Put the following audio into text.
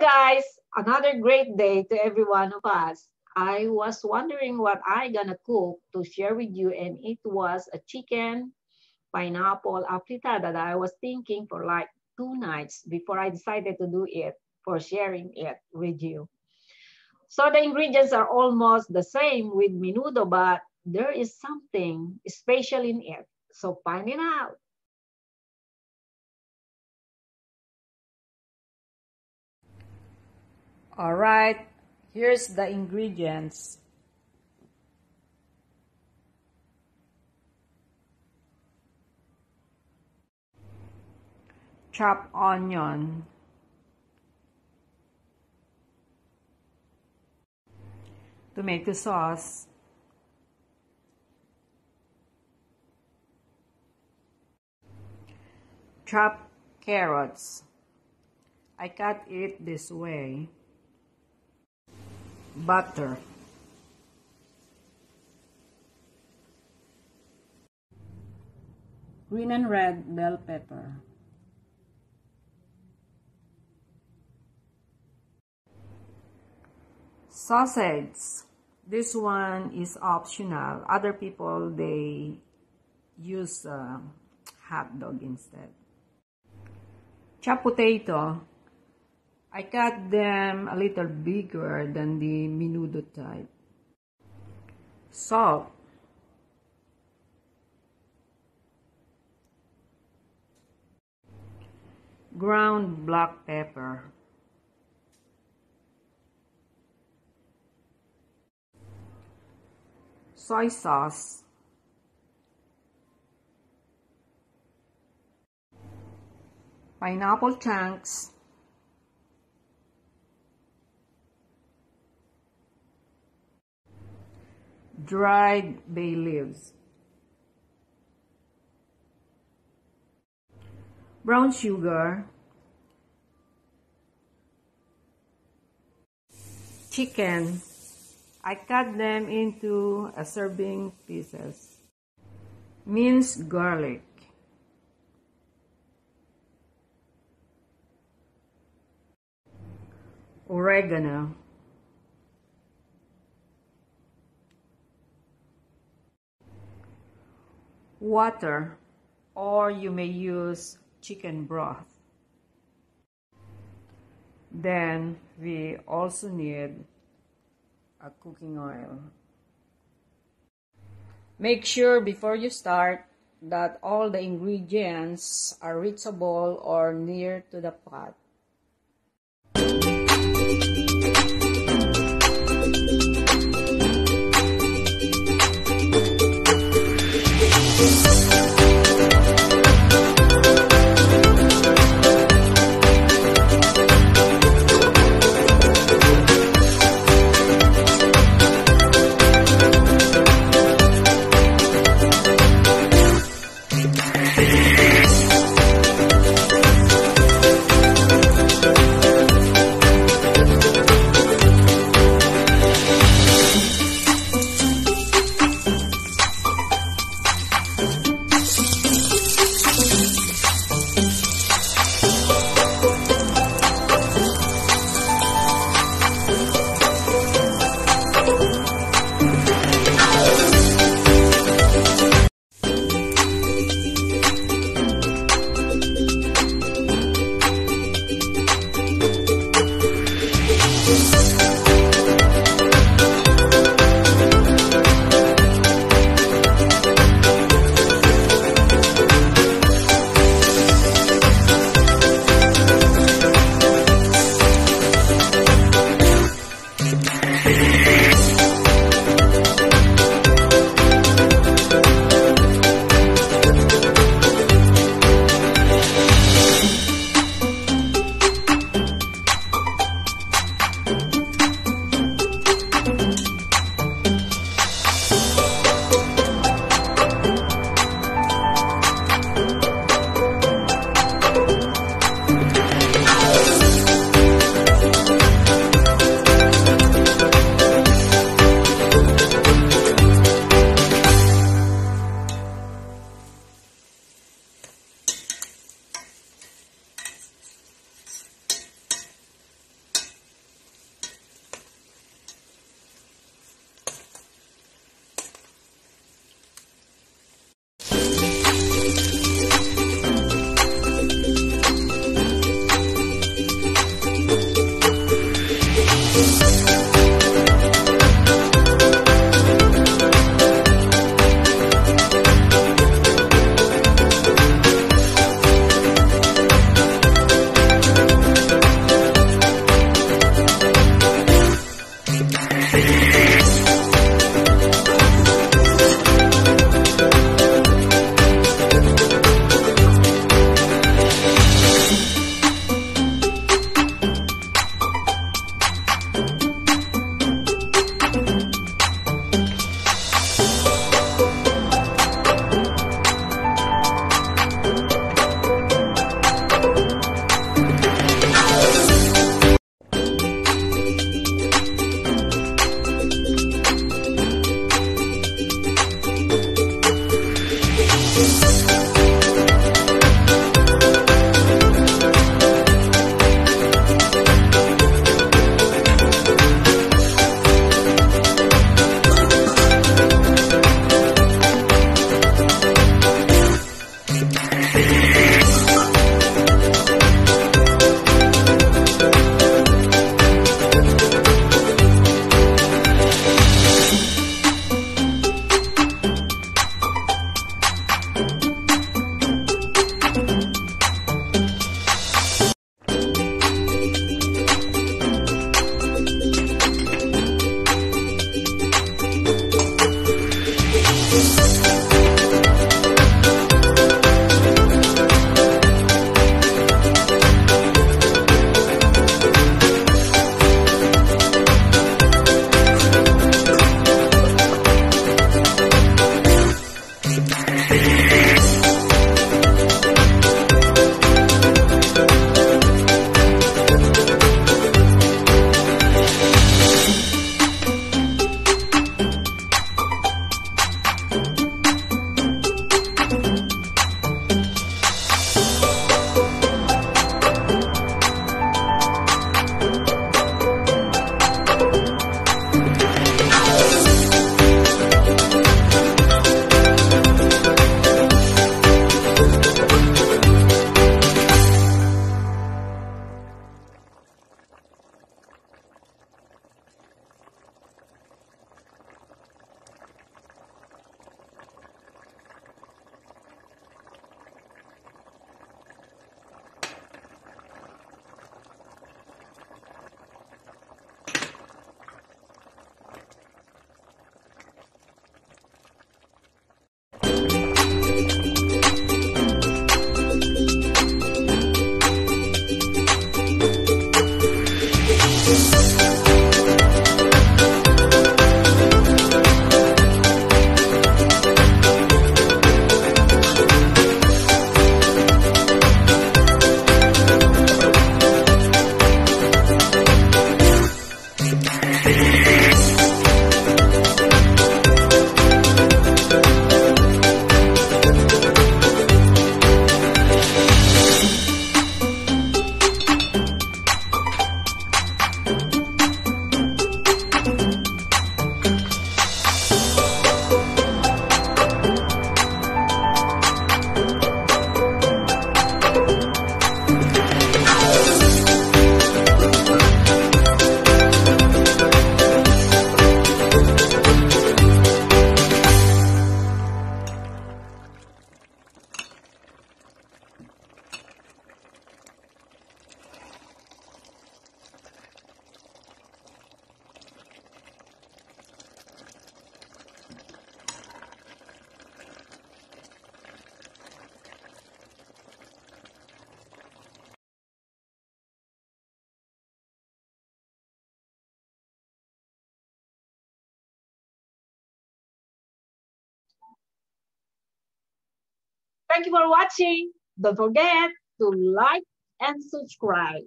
Guys, another great day to every one of us. I was wondering what I gonna cook to share with you and it was a chicken pineapple afritada that I was thinking for like two nights before I decided to do it for sharing it with you. So the ingredients are almost the same with menudo, but there is something special in it. So find it out. All right, here's the ingredients. Chopped onion. Tomato sauce. Chopped carrots. I cut it this way butter. Green and red bell pepper. Sausage. This one is optional. Other people they use uh, hot dog instead. Chopped potato I cut them a little bigger than the menudo type. Salt. Ground black pepper. Soy sauce. Pineapple chunks. Dried bay leaves. Brown sugar, chicken, I cut them into a serving pieces. Minced garlic. Oregano. Water or you may use chicken broth. Then we also need a cooking oil. Make sure before you start that all the ingredients are reachable or near to the pot. Thank you for watching. Don't forget to like and subscribe.